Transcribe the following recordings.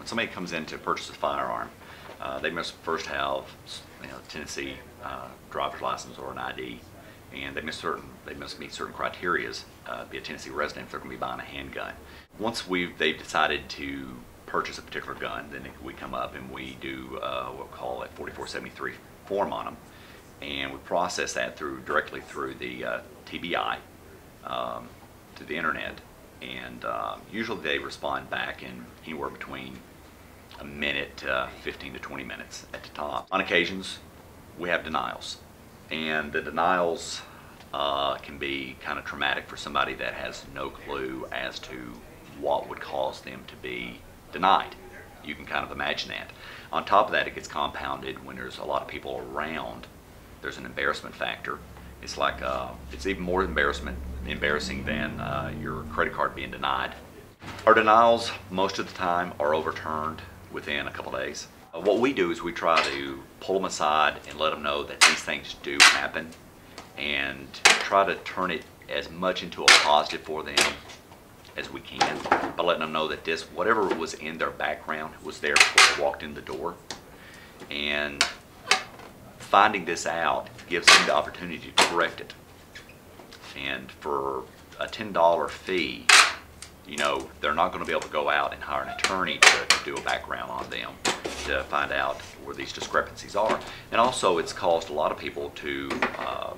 When somebody comes in to purchase a firearm, uh, they must first have, you know, Tennessee uh, driver's license or an ID, and they must certain they must meet certain criterias, uh, be a Tennessee resident if they're going to be buying a handgun. Once we've they've decided to purchase a particular gun, then we come up and we do uh, what we call a 4473 form on them, and we process that through directly through the uh, TBI um, to the internet, and uh, usually they respond back in anywhere between a minute to 15 to 20 minutes at the top. On occasions, we have denials, and the denials uh, can be kind of traumatic for somebody that has no clue as to what would cause them to be denied. You can kind of imagine that. On top of that, it gets compounded when there's a lot of people around. There's an embarrassment factor. It's like uh, it's even more embarrassment embarrassing than uh, your credit card being denied. Our denials most of the time are overturned within a couple days. Uh, what we do is we try to pull them aside and let them know that these things do happen and try to turn it as much into a positive for them as we can by letting them know that this, whatever was in their background was there before they walked in the door. And finding this out gives them the opportunity to correct it. And for a $10 fee, you know, they're not going to be able to go out and hire an attorney to, to do a background on them to find out where these discrepancies are. And also, it's caused a lot of people to uh,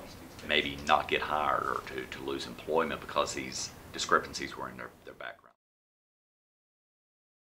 maybe not get hired or to, to lose employment because these discrepancies were in their, their background.